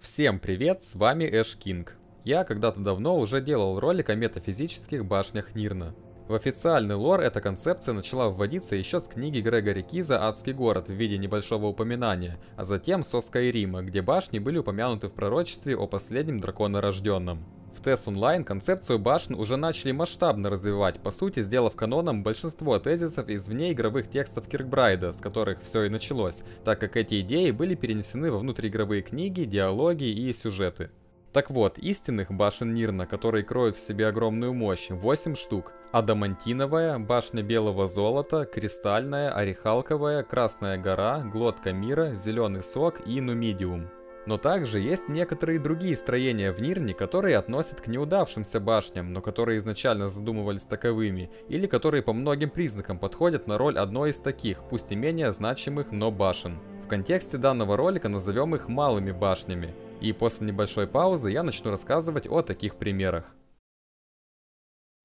Всем привет, с вами Эш Кинг. Я когда-то давно уже делал ролик о метафизических башнях Нирна. В официальный лор эта концепция начала вводиться еще с книги Грегори Киза «Адский город» в виде небольшого упоминания, а затем со Скайрима, где башни были упомянуты в пророчестве о последнем драконорожденном. В TES Online концепцию башен уже начали масштабно развивать, по сути сделав каноном большинство тезисов из внеигровых текстов Киркбрайда, с которых все и началось, так как эти идеи были перенесены во внутриигровые книги, диалоги и сюжеты. Так вот, истинных башен Нирна, которые кроют в себе огромную мощь, 8 штук. Адамантиновая, башня белого золота, кристальная, орехалковая, красная гора, глотка мира, зеленый сок и нумидиум. Но также есть некоторые другие строения в Нирне, которые относят к неудавшимся башням, но которые изначально задумывались таковыми, или которые по многим признакам подходят на роль одной из таких, пусть и менее значимых, но башен. В контексте данного ролика назовем их малыми башнями. И после небольшой паузы я начну рассказывать о таких примерах.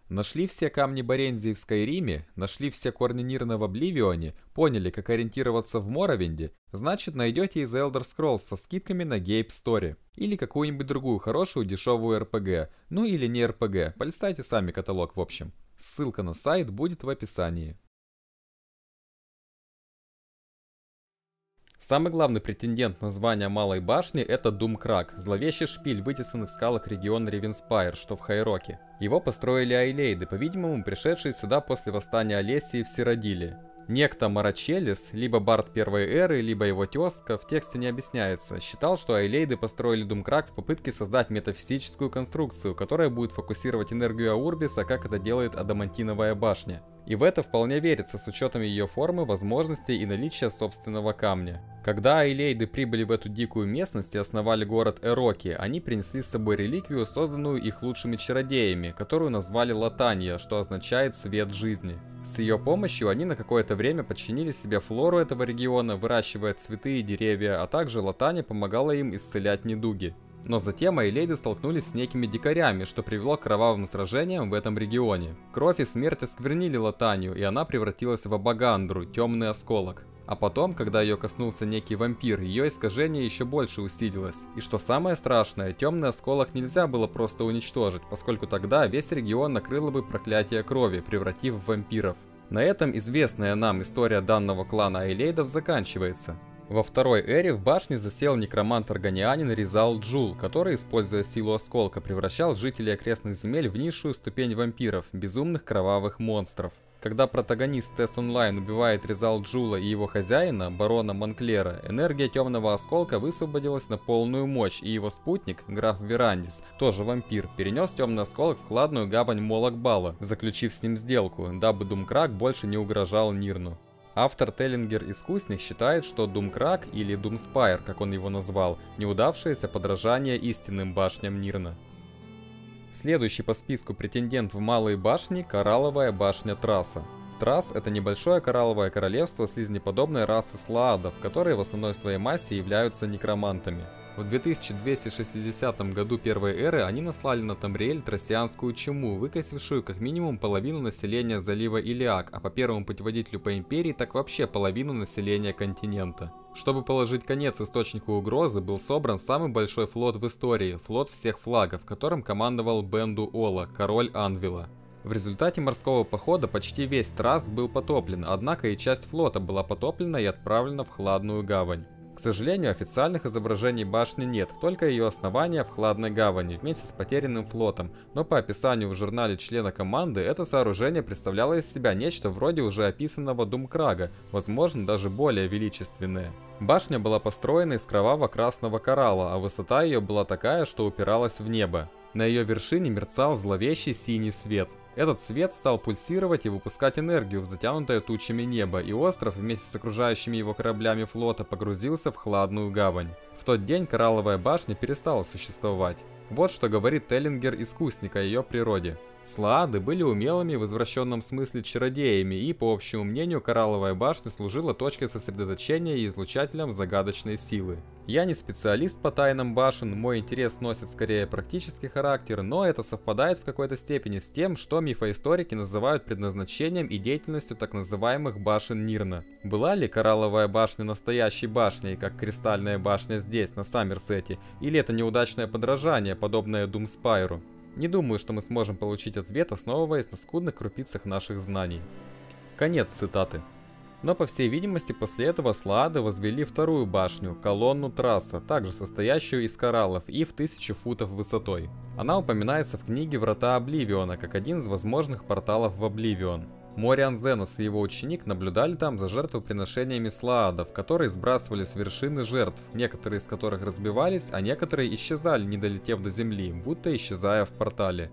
Нашли все камни Борензии в Скайриме, нашли все корни Нирна в поняли, как ориентироваться в Моровинде, значит найдете из Elder Scrolls со скидками на Gabe Story. Или какую-нибудь другую хорошую дешевую RPG. Ну или не RPG, полистайте сами каталог в общем. Ссылка на сайт будет в описании. Самый главный претендент на звание Малой Башни это Думкраг, зловещий шпиль, вытесанный в скалах региона Ривенспайр, что в Хайроке. Его построили Айлейды, по-видимому пришедшие сюда после восстания Алессии в Сиродиле. Некто Марачелис, либо бард Первой Эры, либо его тезка, в тексте не объясняется, считал, что Айлейды построили Думкраг в попытке создать метафизическую конструкцию, которая будет фокусировать энергию Аурбиса, как это делает Адамантиновая башня. И в это вполне верится с учетом ее формы, возможностей и наличия собственного камня. Когда Айлейды прибыли в эту дикую местность и основали город Эроки, они принесли с собой реликвию, созданную их лучшими чародеями, которую назвали Латания, что означает «свет жизни». С ее помощью они на какое-то время подчинили себе флору этого региона, выращивая цветы и деревья, а также Латания помогала им исцелять недуги. Но затем Айлейды столкнулись с некими дикарями, что привело к кровавым сражениям в этом регионе. Кровь и смерть осквернили Латанию, и она превратилась в Абагандру, темный осколок. А потом, когда ее коснулся некий вампир, ее искажение еще больше усилилось. И что самое страшное, темный осколок нельзя было просто уничтожить, поскольку тогда весь регион накрыло бы проклятие крови, превратив в вампиров. На этом известная нам история данного клана Айлейдов заканчивается. Во второй эре в башне засел некромант-органианин Ризал Джул, который, используя силу осколка, превращал жителей окрестных земель в низшую ступень вампиров, безумных кровавых монстров. Когда протагонист Тесс Онлайн убивает Резал Джула и его хозяина, барона Монклера, энергия темного осколка высвободилась на полную мощь, и его спутник, граф Верандис, тоже вампир, перенес темный осколок в хладную гавань Молокбала, заключив с ним сделку, дабы Думкрак больше не угрожал Нирну. Автор Теллингер-искусник считает, что Думкраг или Думспайр, как он его назвал, неудавшееся подражание истинным башням Нирна. Следующий по списку претендент в малые башни – коралловая башня Трасса. Трасс – это небольшое коралловое королевство слизнеподобной расы слоадов, которые в основной своей массе являются некромантами. В 2260 году первой эры они наслали на Тамриэль трассианскую чуму, выкосившую как минимум половину населения залива Илиак, а по первому путеводителю по империи так вообще половину населения континента. Чтобы положить конец источнику угрозы, был собран самый большой флот в истории, флот всех флагов, которым командовал Бенду Оло, король Анвила. В результате морского похода почти весь трасс был потоплен, однако и часть флота была потоплена и отправлена в хладную гавань. К сожалению, официальных изображений башни нет, только ее основание в Хладной гавани вместе с потерянным флотом, но по описанию в журнале члена команды это сооружение представляло из себя нечто вроде уже описанного Думкрага, возможно даже более величественное. Башня была построена из кроваво-красного коралла, а высота ее была такая, что упиралась в небо. На ее вершине мерцал зловещий синий свет. Этот свет стал пульсировать и выпускать энергию в затянутое тучами небо, и остров вместе с окружающими его кораблями флота погрузился в хладную гавань. В тот день коралловая башня перестала существовать. Вот что говорит Теллингер искусник о ее природе. Слаады были умелыми в извращенном смысле чародеями, и, по общему мнению, Коралловая башня служила точкой сосредоточения и излучателем загадочной силы. Я не специалист по тайнам башен, мой интерес носит скорее практический характер, но это совпадает в какой-то степени с тем, что мифоисторики называют предназначением и деятельностью так называемых башен Нирна. Была ли Коралловая башня настоящей башней, как Кристальная башня здесь, на Саммерсете, или это неудачное подражание, подобное Думспайру? Не думаю, что мы сможем получить ответ, основываясь на скудных крупицах наших знаний. Конец цитаты. Но, по всей видимости, после этого Слаады возвели вторую башню, колонну трасса, также состоящую из кораллов и в тысячу футов высотой. Она упоминается в книге «Врата Обливиона» как один из возможных порталов в Обливион. Мориан Зенос и его ученик наблюдали там за жертвоприношениями слаадов, которые сбрасывали с вершины жертв, некоторые из которых разбивались, а некоторые исчезали, не долетев до земли, будто исчезая в портале.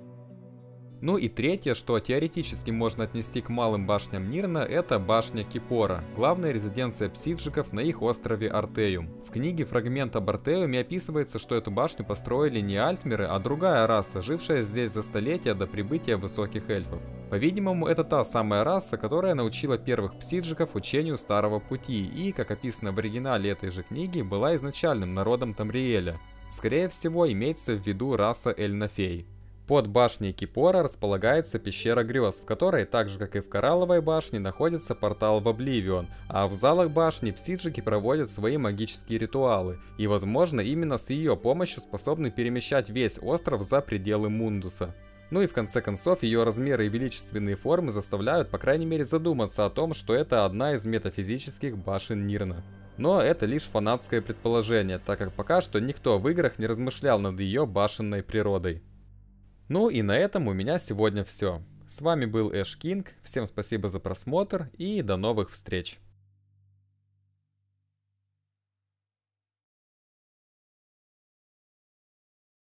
Ну и третье, что теоретически можно отнести к малым башням Нирна, это башня Кипора, главная резиденция псиджиков на их острове Артеюм. В книге «Фрагмент об Артеюме» описывается, что эту башню построили не альтмеры, а другая раса, жившая здесь за столетия до прибытия высоких эльфов. По-видимому, это та самая раса, которая научила первых псиджиков учению Старого Пути и, как описано в оригинале этой же книги, была изначальным народом Тамриэля. Скорее всего, имеется в виду раса Эльнафей. Под башней Кипора располагается пещера грез, в которой, так же как и в Коралловой башне, находится портал в Обливион, а в залах башни псиджики проводят свои магические ритуалы, и возможно именно с ее помощью способны перемещать весь остров за пределы Мундуса. Ну и в конце концов, ее размеры и величественные формы заставляют, по крайней мере, задуматься о том, что это одна из метафизических башен Нирна. Но это лишь фанатское предположение, так как пока что никто в играх не размышлял над ее башенной природой. Ну и на этом у меня сегодня все. С вами был Эш Кинг, всем спасибо за просмотр и до новых встреч.